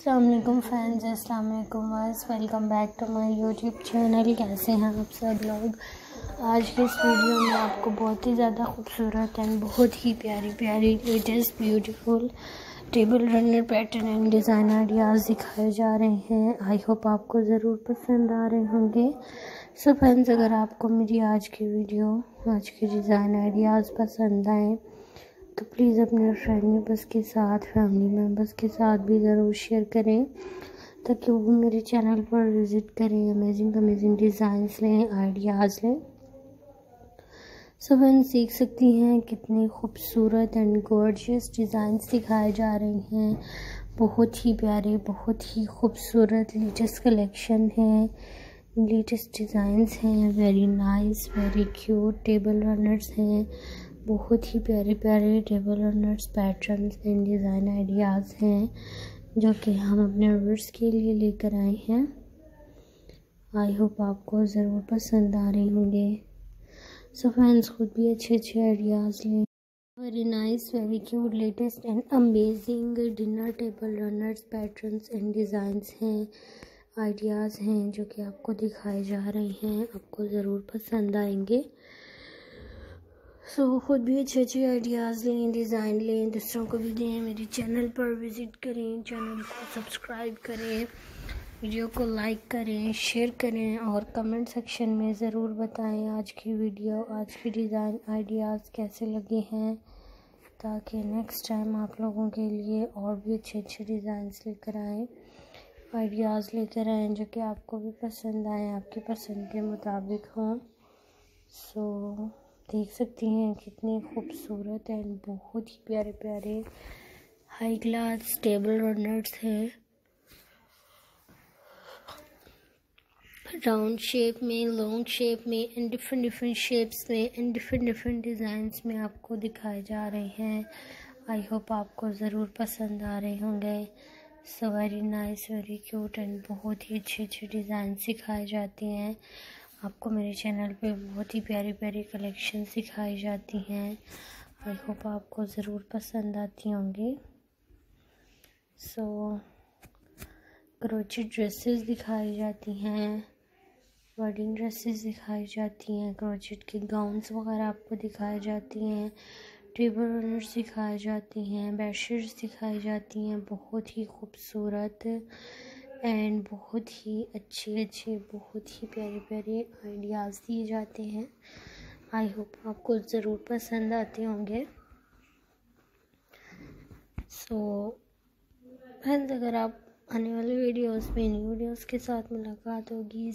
अल्लाम friends, अस्सलाम वालेकुम back to my YouTube channel. कैसे हैं आप सब लोग? आज के इस वीडियो में आपको बहुत ही ज़्यादा खूबसूरत एंड बहुत ही प्यारी प्यारी latest beautiful table runner pattern and design ideas दिखाए जा रहे हैं। आई होप आपको ज़रूर पसंद आ रहे होंगे। सो फ्रेंड्स अगर आपको मेरी आज की वीडियो, आज के डिज़ाइन आइडियाज़ पसंद आए तो प्लीज़ अपने फ्रेंड मेंबर्स के साथ फैमिली मेंबर्स के साथ भी ज़रूर शेयर करें, ताकि वो मेरे चैनल पर विज़िट करें अमेजिंग अमेजिंग डिज़ाइंस लें आइडियाज़ लें। सब हम सीख सकती हैं कितने खूबसूरत एंड गॉर्जियस डिज़ाइंस दिखाए जा रहे हैं। बहुत ही प्यारे, बहुत ही खूबसूरत लेटेस्ट कलेक्शन है। लेटेस्ट डिज़ाइंस हैं very nice very cute table runners हैं। बहुत ही प्यारे प्यारे table runners pattern and design ideas हैं, जो कि हम अपने वर्ड्स के लिए लेकर आए हैं। आई होप आपको ज़रूर पसंद आ रहे होंगे। सो फ्रेंड्स खुद भी अच्छे अच्छे आइडियाज़ लें very nice very cute latest and amazing dinner table runners patterns and designs हैं आइडियाज़ हैं, जो कि आपको दिखाए जा रहे हैं, आपको ज़रूर पसंद आएँगे। सो so, ख़ुद भी अच्छे अच्छे आइडियाज़ लें डिज़ाइन लें दूसरों को भी दें। मेरे चैनल पर विज़िट करें चैनल को सब्सक्राइब करें वीडियो को लाइक करें शेयर करें और कमेंट सेक्शन में ज़रूर बताएँ आज की वीडियो आज की डिज़ाइन आइडियाज़ कैसे लगे हैं ताकि नेक्स्ट टाइम आप लोगों के लिए और भी अच्छे अच्छे डिज़ाइंस लेकर आएँ आइडियाज़ लेकर आएँ जो कि आपको भी पसंद आए आपकी पसंद के मुताबिक हों। सो so, देख सकती हैं, कितने खूबसूरत एंड बहुत ही प्यारे प्यारे हाई क्लास टेबल रनर्स हैं। राउंड शेप में लॉन्ग शेप में एंड डिफरेंट डिफरेंट शेप्स में एंड डिफरेंट डिफरेंट डिज़ाइंस में आपको दिखाए जा रहे हैं। आई होप आपको ज़रूर पसंद आ रहे होंगे। So very nice very cute and बहुत ही अच्छे अच्छे डिज़ाइन सिखाए जाते हैं। आपको मेरे चैनल पे बहुत ही प्यारी प्यारी कलेक्शन सिखाई जाती हैं। आई होप आपको ज़रूर पसंद आती होंगी। सो क्रोची ड्रेसेस दिखाई जाती हैं वेडिंग ड्रेसेस दिखाई जाती हैं क्रोचेट के गाउन्स वगैरह आपको दिखाई जाती हैं टेबल रनर्स दिखाई जाती हैं बेडशीट्स दिखाई जाती हैं, बहुत ही खूबसूरत एंड बहुत ही अच्छे अच्छे बहुत ही प्यारे प्यारे आइडियाज़ दिए जाते हैं। आई होप आपको ज़रूर पसंद आते होंगे। सो so, अगर आप आने वाले वीडियोस में न्यू वीडियोस के साथ मुलाकात होगी